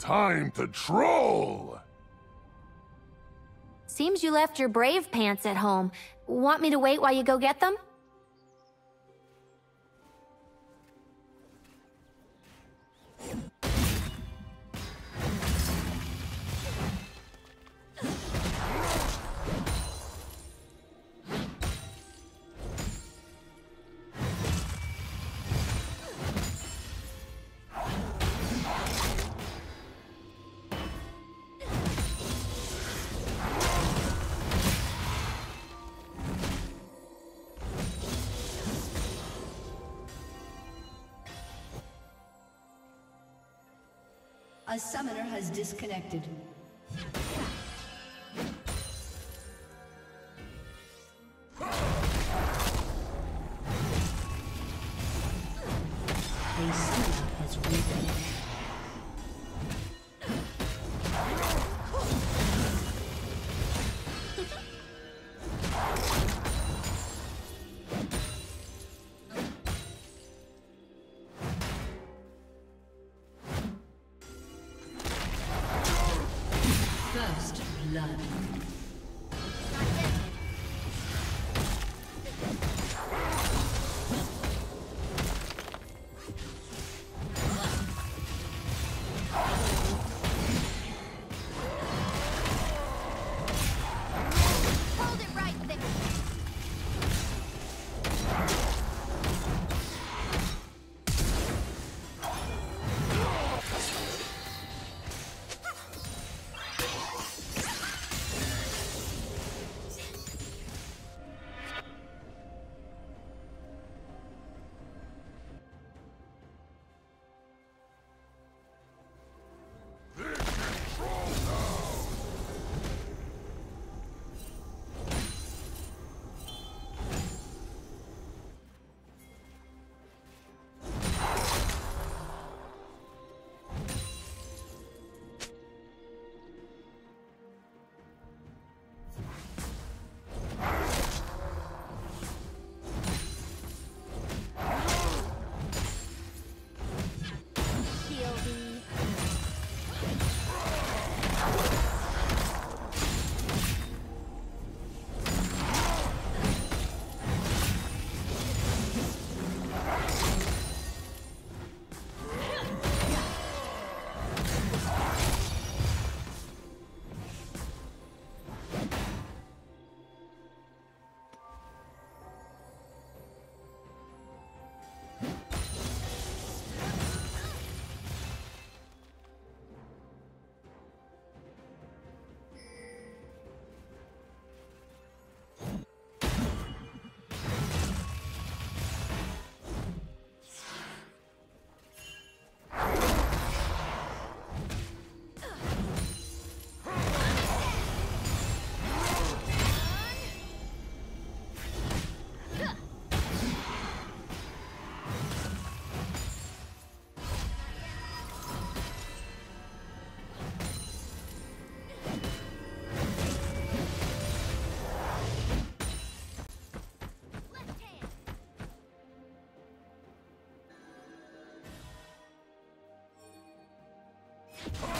Time to troll! Seems you left your brave pants at home. Want me to wait while you go get them? Has disconnected. A summoner has reconnected. Oh!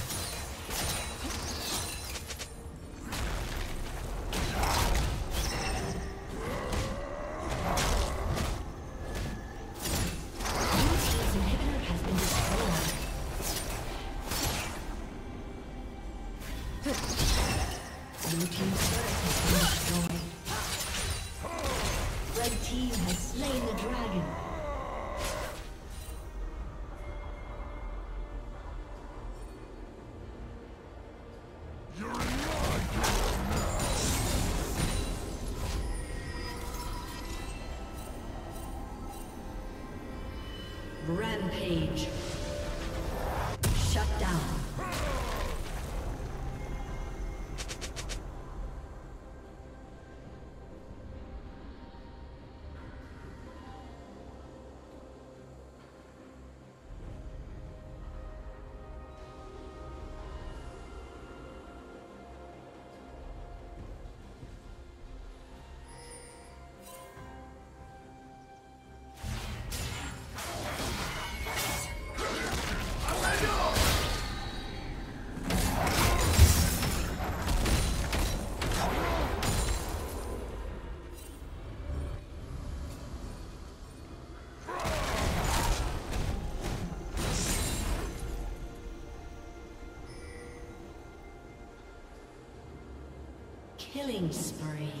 Rampage. Killing spree.